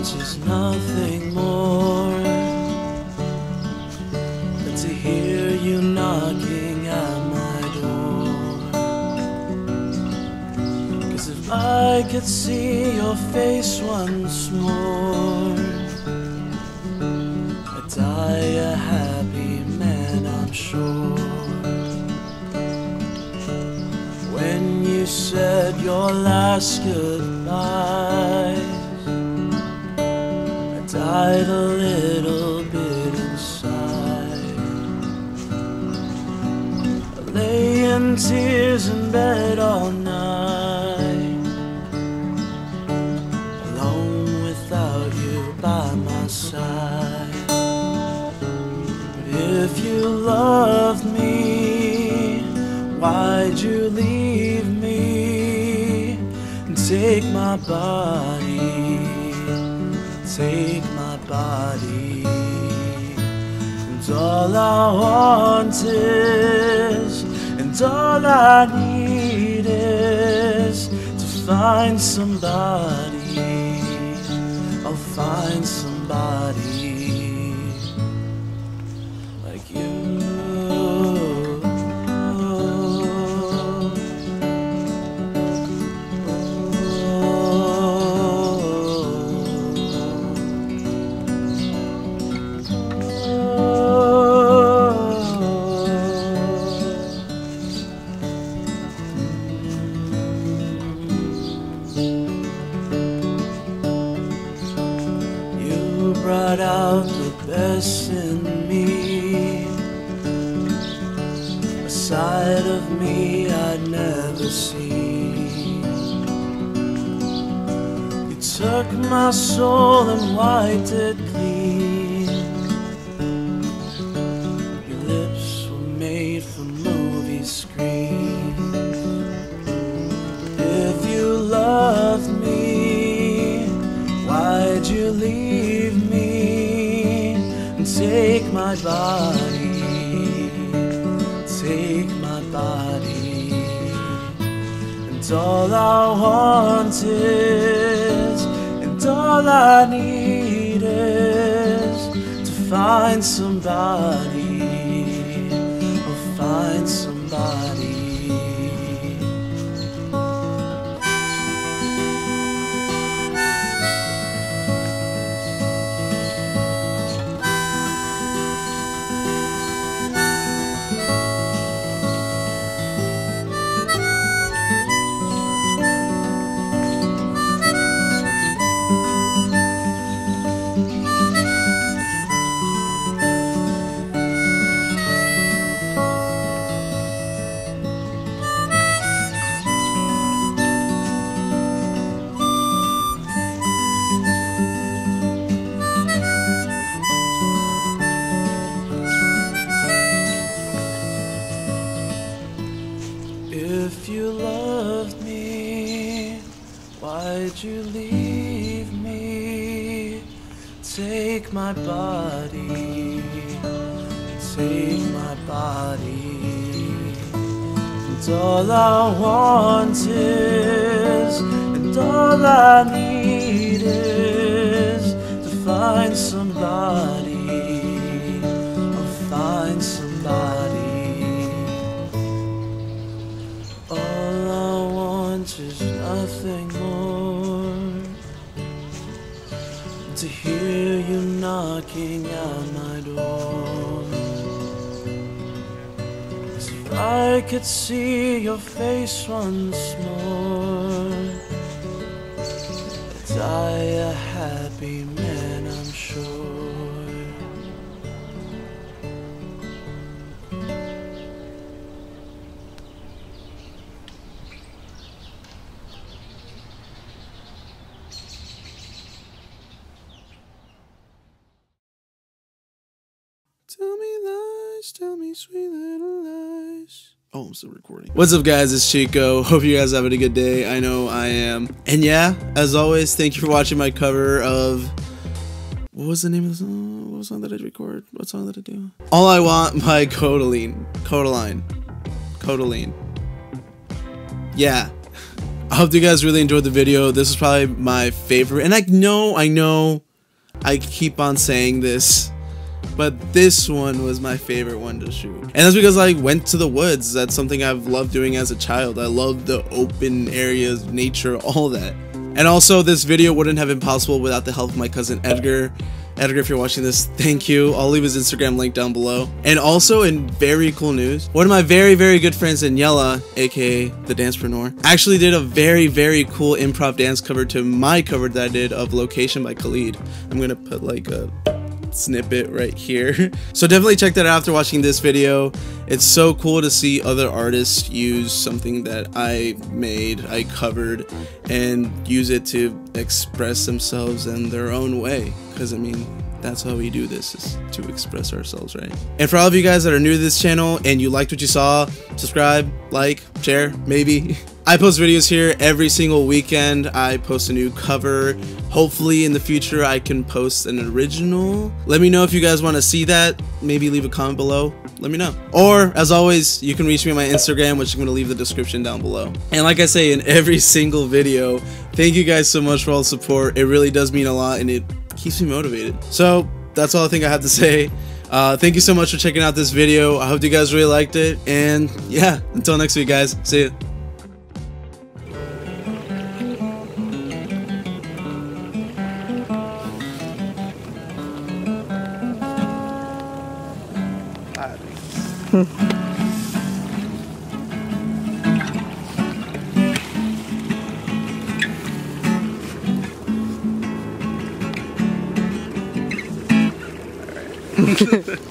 means is nothing more than to hear you knocking at my door. Cause if I could see your face once more, I'd die a happy man, I'm sure. When you said your last goodbye. A little bit inside. I lay in tears in bed all night, alone without you by my side. But if you loved me, why'd you leave me and take my body? Take my body. And all I want is, and all I need is to find somebody. I'll find somebody brought out the best in me, a side of me I'd never seen. You took my soul and wiped it clean. Your lips were made for movie screens. My body? Take my body. And all I want is, and all I need is to find somebody. You leave me? Take my body, take my body. And all I want is, and all I need is to find somebody. You knocking at my door. As if I could see your face once more, I'd die a happy man, Tell me lies, tell me sweet little lies. Oh, I'm still recording. What's up, guys? It's Chico. Hope you guys are having a good day. I know I am. And yeah, as always, thank you for watching my cover of. What was the name of the song? What song that I record? What song did I do? All I Want by Kodaline. Kodaline. Kodaline. Yeah. I hope you guys really enjoyed the video. This is probably my favorite. And I know, I know, I keep on saying this. But this one was my favorite one to shoot. And that's because I went to the woods. That's something I've loved doing as a child. I love the open areas, nature, all that. And also, this video wouldn't have been possible without the help of my cousin Edgar. Edgar, if you're watching this, thank you. I'll leave his Instagram link down below. And also, in very cool news, one of my very, very good friends, Daniela, aka the Dancepreneur, actually did a very, very cool improv dance cover to my cover that I did of Location by Khalid. I'm gonna put like a snippet right here. So definitely check that out after watching this video. It's so cool to see other artists use something that I made, I covered, and use it to express themselves in their own way. Because I mean, that's how we do this is to express ourselves right and for all of you guys that are new to this channel and you liked what you saw subscribe like share maybe I post videos here every single weekend. I post a new cover. Hopefully in the future I can post an original. Let me know if you guys want to see that. Maybe leave a comment below. Let me know. Or as always, you can reach me on my Instagram, which I'm going to leave the description down below. And like I say in every single video, thank you guys so much for all the support. It really does mean a lot and it keeps me motivated. So that's all I think I have to say. Uh, thank you so much for checking out this video. I hope you guys really liked it. And yeah, until next week, guys. See ya. Ha ha.